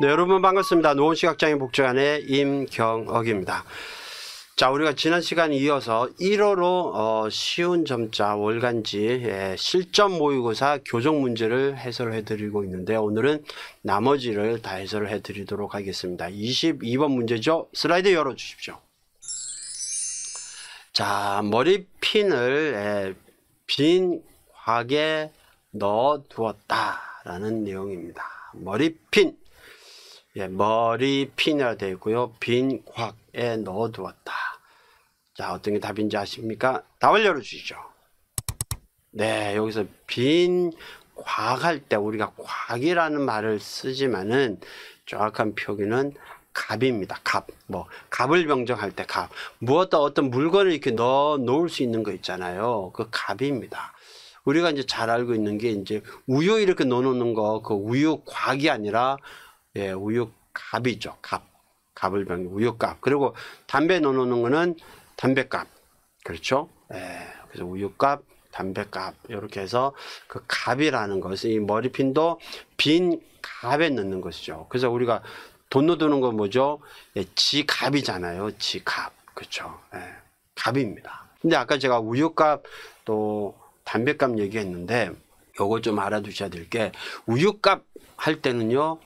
네, 여러분 반갑습니다. 노원시각장애 복지관의 임경억입니다. 자, 우리가 지난 시간 이어서 1호로 어, 쉬운 점자 월간지 예, 실전 모의고사 교정 문제를 해설해 드리고 있는데 오늘은 나머지를 다 해설해 드리도록 하겠습니다. 22번 문제죠. 슬라이드 열어 주십시오. 자, 머리핀을 예, 빈 곽에 넣어 두었다라는 내용입니다. 머리핀 예, 머리 핀이라 되어 있고요. 빈 곽에 넣어두었다. 자, 어떤 게 답인지 아십니까? 답을 열어주시죠. 네, 여기서 빈 곽할 때 우리가 곽이라는 말을 쓰지만은 정확한 표기는 갑입니다. 갑. 뭐, 갑을 병정할 때 갑. 무엇도 어떤 물건을 이렇게 넣어 놓을 수 있는 거 있잖아요. 그 갑입니다. 우리가 이제 잘 알고 있는 게 이제 우유 이렇게 넣어 놓는 거, 그 우유 곽이 아니라 예, 우유값이죠. 값. 값을 병 우유값. 그리고 담배 넣어놓는 거는 담배값. 그렇죠? 예, 그래서 우유값, 담배값. 이렇게 해서 그 값이라는 것은 이 머리핀도 빈 값에 넣는 것이죠. 그래서 우리가 돈 넣어두는 건 뭐죠? 예, 지갑이잖아요. 지갑. 그렇죠? 예, 값입니다. 근데 아까 제가 우유값 또 담배값 얘기했는데 요거 좀 알아두셔야 될 게 우유값 할 때는요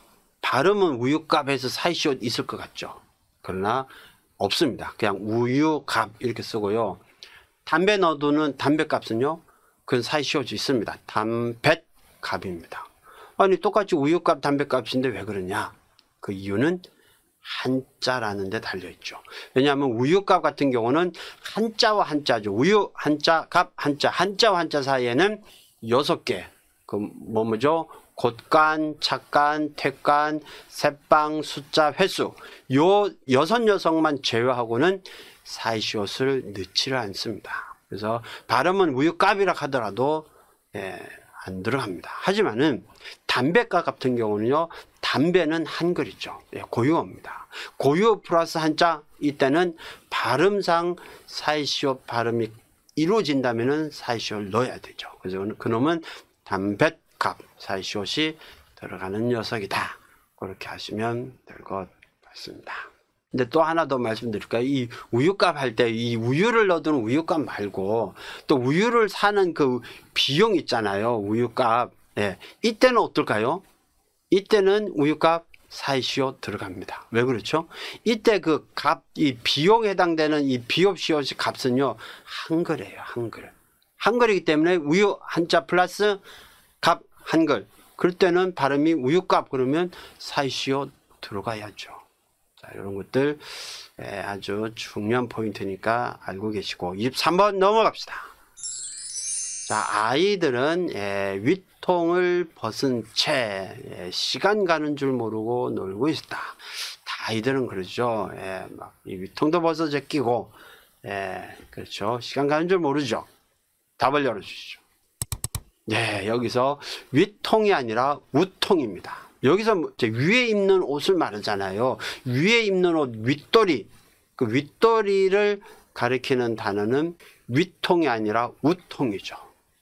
발음은 우유값에서 사이시옷 있을 것 같죠. 그러나 없습니다. 그냥 우유값 이렇게 쓰고요. 담배 넣어두는 담배값은요. 그건 사이시옷이 있습니다. 담뱃값입니다. 아니 똑같이 우유값 담배값인데 왜 그러냐. 그 이유는 한자라는 데 달려있죠. 왜냐하면 우유값 같은 경우는 한자와 한자죠. 우유 한자 값 한자 한자와 한자 사이에는 여섯 개. 그 뭐죠? 곳간, 착간, 택간, 새빵, 숫자, 횟수 요 여섯 녀석만 제외하고는 사이시옷을 넣지를 않습니다. 그래서 발음은 우유값이라 하더라도 예, 안 들어갑니다. 하지만은 담배값 같은 경우는요. 담배는 한글이죠. 예, 고유어입니다. 고유어 플러스 한자 이때는 발음상 사이시옷 발음이 이루어진다면은 사이시옷을 넣어야 되죠. 그래서 그놈은 담배 값, 사이시옷이 들어가는 녀석이다. 그렇게 하시면 될 것 같습니다. 근데 또 하나 더 말씀드릴까요? 이 우유값 할 때 이 우유를 넣어두는 우유값 말고 또 우유를 사는 그 비용 있잖아요. 우유값. 네. 이때는 어떨까요? 이때는 우유값 사이시옷 들어갑니다. 왜 그렇죠? 이때 그 값, 이 비용에 해당되는 이 시옷의 값은요, 한글이에요, 한글. 한글이기 때문에 우유 한자 플러스 값 한글. 그럴 때는 발음이 우유값 그러면 사이시오 들어가야죠. 자, 이런 것들 예, 아주 중요한 포인트니까 알고 계시고 23번 넘어갑시다. 자, 아이들은 예, 위통을 벗은 채 예, 시간 가는 줄 모르고 놀고 있다. 다 아이들은 그러죠. 예, 막 이 위통도 벗어 제끼고 예, 그렇죠. 시간 가는 줄 모르죠. 답을 열어주시죠. 네, 여기서 위통이 아니라 우통입니다. 여기서 뭐 위에 입는 옷을 말하잖아요. 위에 입는 옷, 윗도리. 그 윗도리를 가리키는 단어는 위통이 아니라 우통이죠.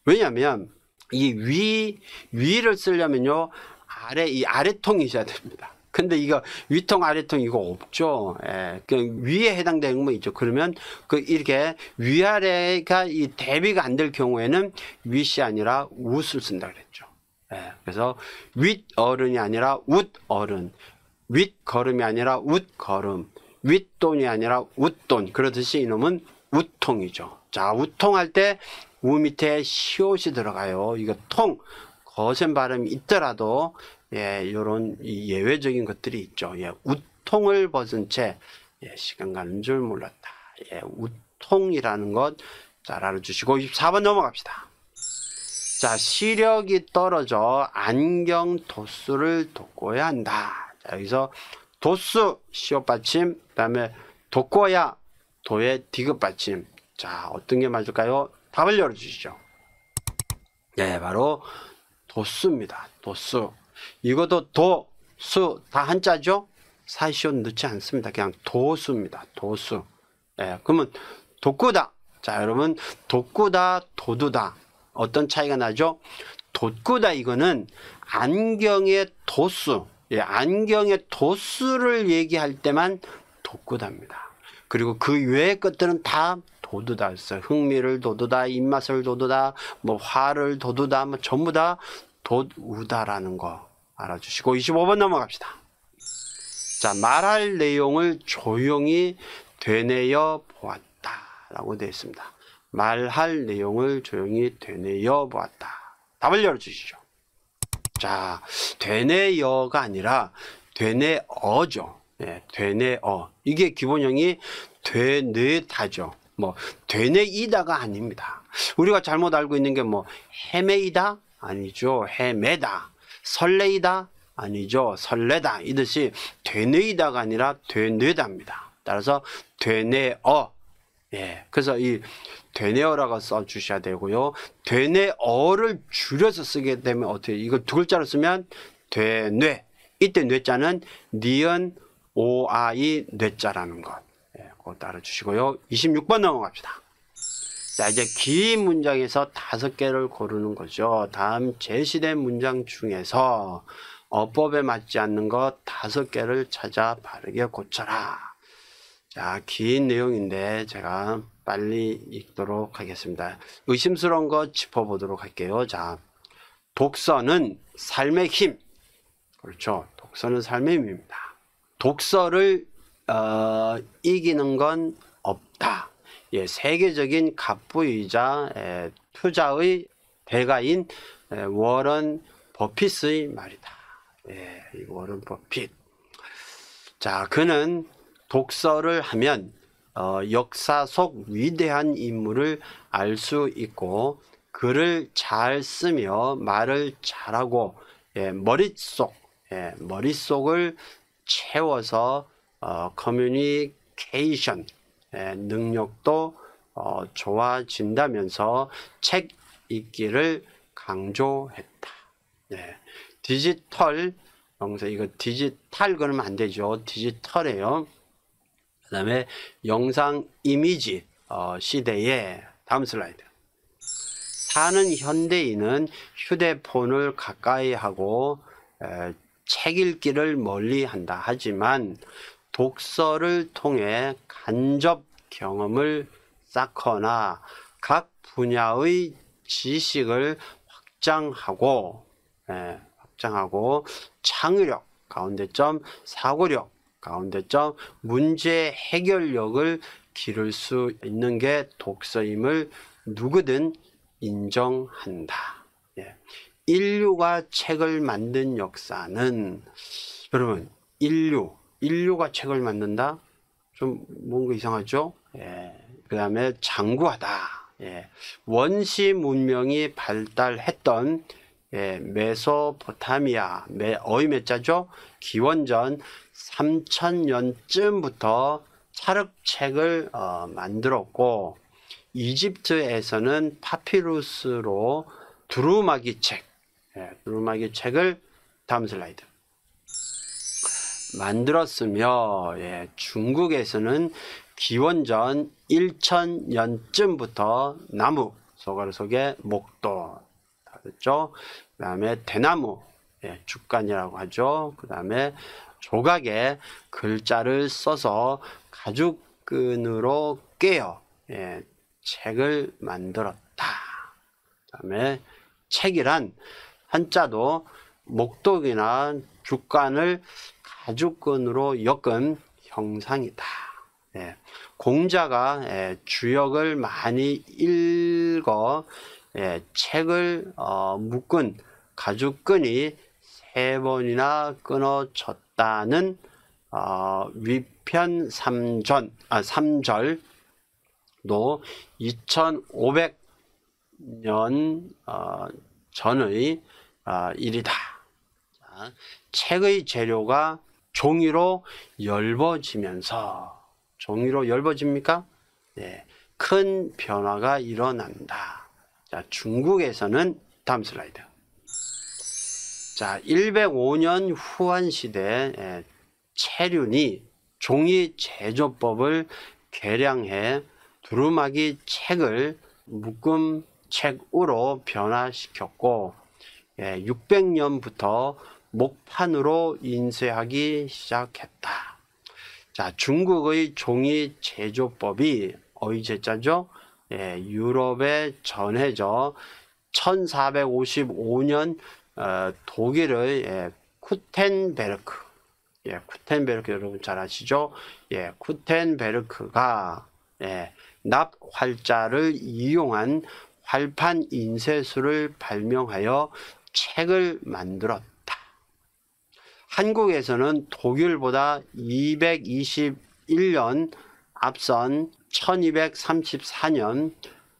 왜냐하면 이 위, 위를 쓰려면요. 아래, 이 아래통이 있어야 됩니다. 근데 이거 위통 아래통 이거 없죠. 예. 그 위에 해당되는 거 있죠. 그러면 그 이렇게 위아래가 이 대비가 안 될 경우에는 윗이 아니라 웃을 쓴다 그랬죠. 예. 그래서 윗 어른이 아니라 웃 어른, 윗 걸음이 아니라 웃 걸음, 윗돈이 아니라 웃돈. 그러듯이 이놈은 우통이죠. 자, 우통할 때 우 밑에 시옷이 들어가요. 이거 통 거센 발음이 있더라도 예, 요런 예외적인 것들이 있죠. 예, 우통을 벗은 채 예, 시간 가는 줄 몰랐다. 예, 우통이라는 것 잘 알아주시고 24번 넘어갑시다. 자, 시력이 떨어져 안경 도수를 돋궈야 한다. 자, 여기서 도수 시옷 받침, 그다음에 돋궈야 도의 디귿 받침. 자, 어떤 게 맞을까요? 답을 열어 주시죠. 예, 바로 도수입니다. 도수. 이것도 도, 수 다 한자죠? 사시온 넣지 않습니다. 그냥 도수입니다. 도수. 예, 그러면 독구다. 자, 여러분 독구다, 도두다. 어떤 차이가 나죠? 돋구다 이거는 안경의 도수, 예, 안경의 도수를 얘기할 때만 돋구답니다. 그리고 그 외의 것들은 다 도두다 했어요. 흥미를 도두다, 입맛을 도두다, 뭐 화를 도두다, 뭐 전부 다 도우다라는 거 알아주시고 25번 넘어갑시다. 자, 말할 내용을 조용히 되뇌어 보았다 라고 되어 있습니다. 말할 내용을 조용히 되뇌어 보았다. 답을 열어주시죠. 자, 되뇌어가 아니라 되뇌어죠. 네, 되뇌어. 이게 기본형이 되뇌다죠. 뭐 되뇌이다가 아닙니다. 우리가 잘못 알고 있는 게 뭐 헤매이다 아니죠. 헤매다. 설레이다 아니죠. 설레다. 이듯이 되뇌이다가 아니라 되뇌다입니다. 따라서 되뇌어. 예. 그래서 이 되뇌어라고 써 주셔야 되고요. 되뇌어를 줄여서 쓰게 되면 어떻게 이거 두 글자로 쓰면 되뇌. 이때 뇌자는 니은 오아이 뇌자라는 것. 예, 그거 따라 주시고요. 26번 넘어갑시다. 자, 이제 긴 문장에서 다섯 개를 고르는 거죠. 다음 제시된 문장 중에서 어법에 맞지 않는 것 다섯 개를 찾아 바르게 고쳐라. 자, 긴 내용인데 제가 빨리 읽도록 하겠습니다. 의심스러운 거 짚어보도록 할게요. 자, 독서는 삶의 힘. 그렇죠. 독서는 삶의 힘입니다. 독서를 어, 이기는 건 없다. 예, 세계적인 갑부이자 예, 투자의 대가인 예, 워런 버핏의 말이다. 예, 이 워런 버핏. 자, 그는 독서를 하면 어, 역사 속 위대한 인물을 알 수 있고 글을 잘 쓰며 말을 잘하고 예, 머릿속 예, 머릿속을 채워서 어, 커뮤니케이션 예, 능력도 어, 좋아진다면서 책 읽기를 강조했다. 예, 디지털 영상 이거 디지털 그러면 안 되죠. 디지털이에요. 그 다음에 영상 이미지 어, 시대에 다음 슬라이드. 사는 현대인은 휴대폰을 가까이 하고 에, 책 읽기를 멀리 한다 하지만 독서를 통해 간접 경험을 쌓거나 각 분야의 지식을 확장하고 예, 확장하고 창의력 가운데점 사고력 가운데점 문제 해결력을 기를 수 있는 게 독서임을 누구든 인정한다. 예. 인류가 책을 만든 역사는 여러분 인류 인류가 책을 만든다 좀 뭔가 이상하죠 예. 그 다음에 장구하다 예. 원시 문명이 발달했던 예. 메소포타미아 메, 어이 몇 자죠 기원전 3000년쯤부터 차륵책을 어, 만들었고 이집트에서는 파피루스로 두루마기 책 예, 두루마기 책을 다음 슬라이드 만들었으며 예, 중국에서는 기원전 1000년쯤부터 나무 소가루 속에 목도 다르죠. 그 다음에 대나무 예, 죽간이라고 하죠. 그 다음에 조각에 글자를 써서 가죽끈으로 깨어 예, 책을 만들었다. 그 다음에 책이란 한자도 목독이나 죽간을 가죽끈으로 엮은 형상이다. 예, 공자가 예, 주역을 많이 읽어 예, 책을 어, 묶은 가죽끈이 세 번이나 끊어졌다는 어, 위편 3전, 아, 3절도 2500년 어, 전의 어, 일이다. 자, 책의 재료가 종이로 엷어지면서 종이로 엷어집니까? 네, 큰 변화가 일어난다. 자, 중국에서는 다음 슬라이드. 자, 105년 후한 시대 에 체륜이 종이 제조법을 개량해 두루마기 책을 묶음 책으로 변화시켰고 예, 600년부터 목판으로 인쇄하기 시작했다. 자, 중국의 종이 제조법이 어이 제자죠? 예, 유럽에 전해져 1455년 어, 독일의 예, 쿠텐베르크 예, 쿠텐베르크 여러분 잘 아시죠? 예, 쿠텐베르크가 예, 납활자를 이용한 활판 인쇄술을 발명하여 책을 만들었다. 한국에서는 독일보다 221년 앞선 1234년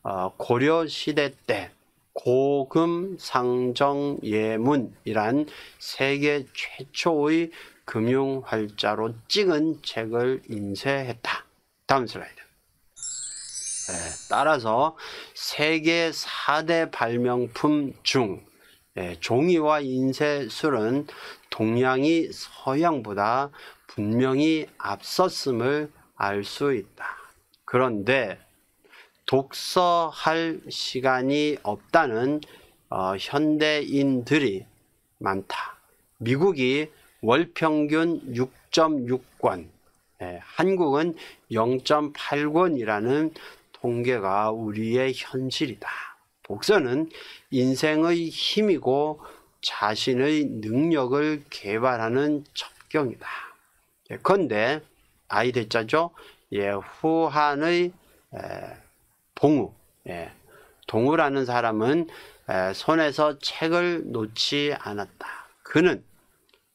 어, 고려 시대 때 고금 상정 예문이란 세계 최초의 금융 활자로 찍은 책을 인쇄했다. 다음 슬라이드. 네, 따라서 세계 4대 발명품 중 네, 종이와 인쇄술은 동양이 서양보다 분명히 앞섰음을 알 수 있다. 그런데 독서할 시간이 없다는 어, 현대인들이 많다. 미국이 월 평균 6.6권, 예, 한국은 0.8권이라는 통계가 우리의 현실이다. 독서는 인생의 힘이고 자신의 능력을 개발하는 첩경이다. 예컨대 아이 대자죠. 예, 후한의 에, 동우. 예, 동우라는 사람은 에, 손에서 책을 놓지 않았다. 그는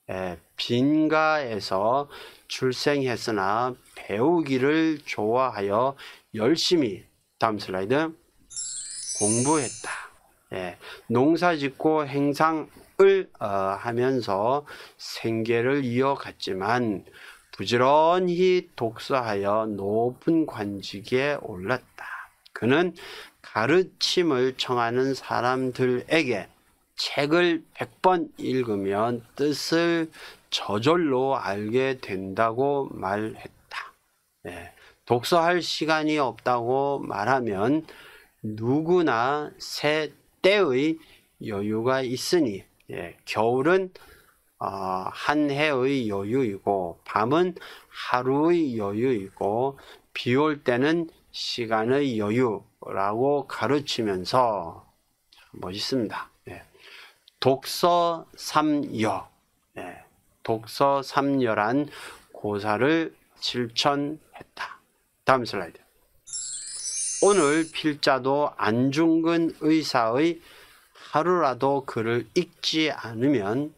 에, 빈가에서 출생했으나 배우기를 좋아하여 열심히 다음 슬라이드 공부했다. 예, 농사 짓고 행상을 어, 하면서 생계를 이어갔지만 부지런히 독서하여 높은 관직에 올랐다. 그는 가르침을 청하는 사람들에게 책을 100번 읽으면 뜻을 저절로 알게 된다고 말했다. 예, 독서할 시간이 없다고 말하면 누구나 새 때의 여유가 있으니 예, 겨울은 어, 한 해의 여유이고 밤은 하루의 여유이고 비 올 때는 시간의 여유라고 가르치면서 멋있습니다. 예. 독서 삼여, 예. 독서 삼여란 고사를 실천했다. 다음 슬라이드. 오늘 필자도 안중근 의사의 하루라도 글을 읽지 않으면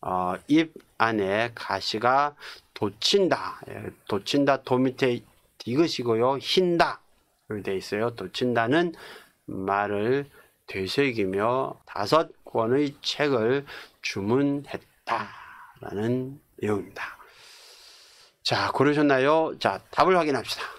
어, 입 안에 가시가 돋친다. 예, 돋친다. 도 밑에 디귿이고요. 흰다. 돼 있어요. 돋친다는 말을 되새기며 다섯 권의 책을 주문했다라는 내용입니다. 자, 고르셨나요? 자, 답을 확인합시다.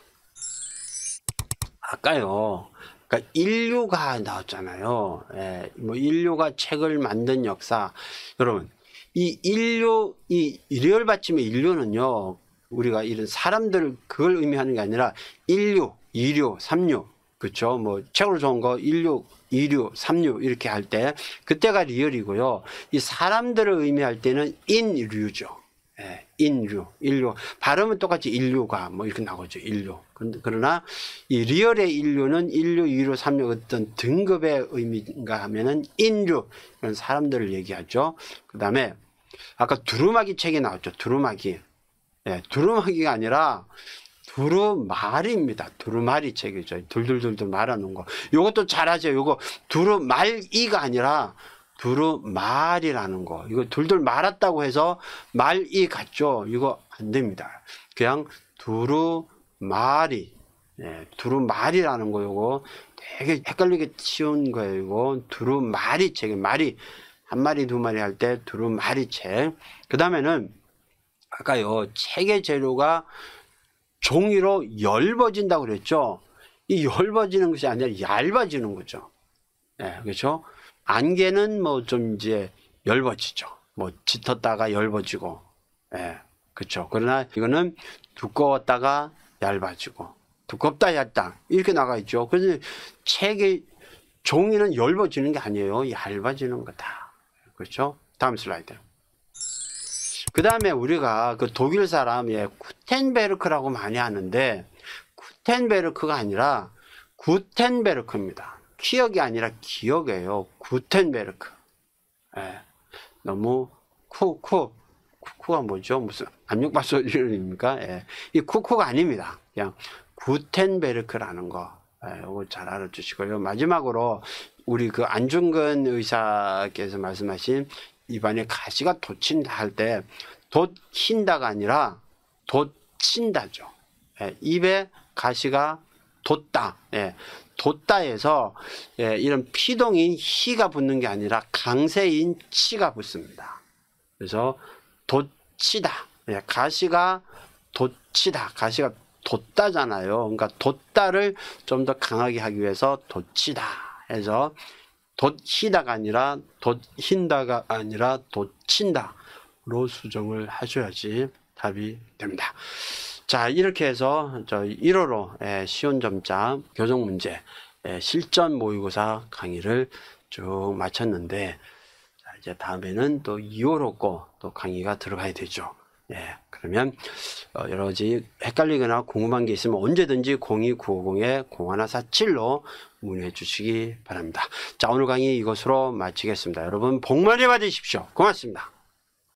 아까요. 그러니까 인류가 나왔잖아요. 예, 뭐 인류가 책을 만든 역사. 여러분, 이 일류, 이 리을 받침의 일류는요. 우리가 이런 사람들 그걸 의미하는 게 아니라 일류, 이류, 삼류. 그렇죠? 뭐 책으로 좋은 거 일류, 이류, 삼류 이렇게 할 때 그때가 리을이고요. 이 사람들을 의미할 때는 인류죠. 예, 인류, 인류. 발음은 똑같이 인류가 뭐 이렇게 나오죠. 인류. 그러나 이 리얼의 인류는 인류, 이류, 삼류 어떤 등급의 의미인가 하면은 인류 이런 사람들을 얘기하죠. 그 다음에 아까 두루마기 책이 나왔죠. 두루마기. 예, 두루마기가 아니라 두루마리입니다. 두루마리 책이죠. 둘둘둘둘 말아놓은 거. 요것도 잘하죠. 요거 두루말이가 아니라 두루 말이라는 거. 이거 둘둘 말았다고 해서 말이 같죠. 이거 안 됩니다. 그냥 두루 말이. 예, 두루 말이라는 거 요거 되게 헷갈리게 치운 거예요. 이거 두루 말이 책. 말이 한 마리 두 마리 할 때 두루마리 책. 그 다음에는 아까요 책의 재료가 종이로 얇아진다고 그랬죠. 이 얇아지는 것이 아니라 얇아지는 거죠. 네, 그렇죠. 안개는 뭐 좀 이제 얇아지죠. 뭐 짙었다가 얇아지고, 예, 네, 그렇죠. 그러나 이거는 두꺼웠다가 얇아지고, 두껍다 얇다 이렇게 나가 있죠. 그래서 책의 종이는 얇아지는 게 아니에요. 얇아지는 거다. 그렇죠. 다음 슬라이드. 그 다음에 우리가 그 독일 사람, 예, 구텐베르크라고 많이 하는데, 구텐베르크가 아니라 구텐베르크입니다. 기억이 아니라 기억이에요. 구텐베르크. 예, 너무 쿠, 쿠, 쿠쿠가 뭐죠? 무슨 압력밥솥입니까? 예, 이 쿠쿠가 아닙니다. 그냥 구텐베르크라는 거. 예, 이거 잘 알아주시고요. 마지막으로 우리 그 안중근 의사께서 말씀하신 입안에 가시가 돋친다 할 때 돋힌다가 아니라 돋친다죠. 예, 입에 가시가 돋다. 예, 돋다에서 예, 이런 피동인 희가 붙는 게 아니라 강세인 치가 붙습니다. 그래서 돋치다. 예, 가시가 돋치다. 가시가 돋다잖아요. 그러니까 돋다를 좀 더 강하게 하기 위해서 돋치다 해서 돋히다가 아니라 돋힌다가 아니라 돋친다로 수정을 하셔야지 답이 됩니다. 자 이렇게 해서 저 1호로 예, 쉬운 점자 교정 문제 예, 실전 모의고사 강의를 쭉 마쳤는데 자, 이제 다음에는 또 2호로 거또 강의가 들어가야 되죠. 예, 그러면 어, 여러 가지 헷갈리거나 궁금한 게 있으면 언제든지 02950-0147로 문의해 주시기 바랍니다. 자, 오늘 강의 이것으로 마치겠습니다. 여러분 복 많이 받으십시오. 고맙습니다.